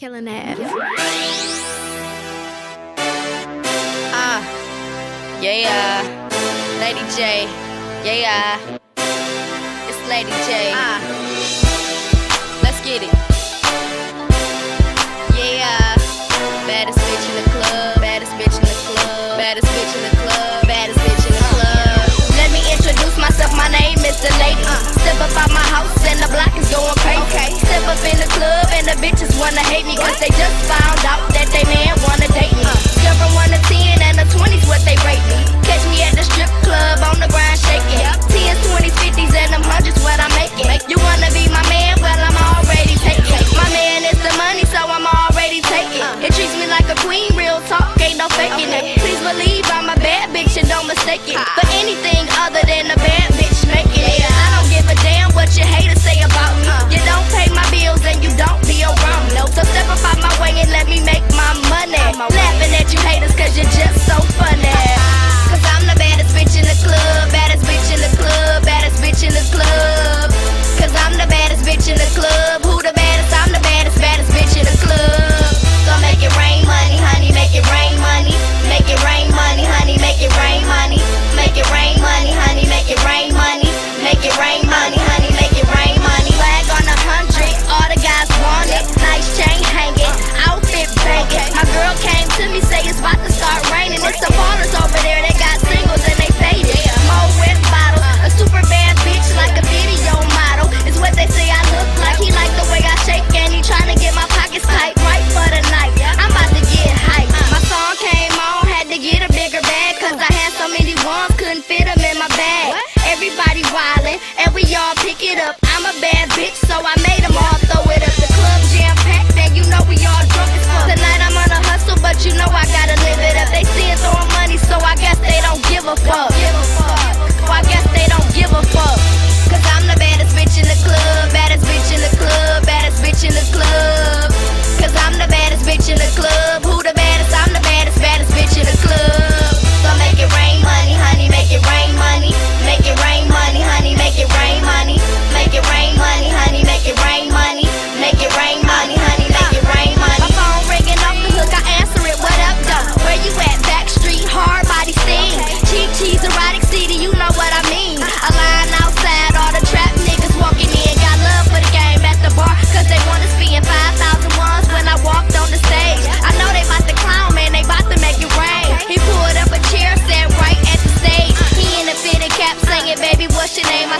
Killing it. Ah, uh, yeah, Lady J, yeah, it's Lady J. Uh. taking for anything other than a bad bitch making it. I don't give a damn what your haters say about me. Uh. You don't pay my bills and you don't be around. No, so step up out my way and let me. bitch, so I made your name. I